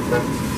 Gracias.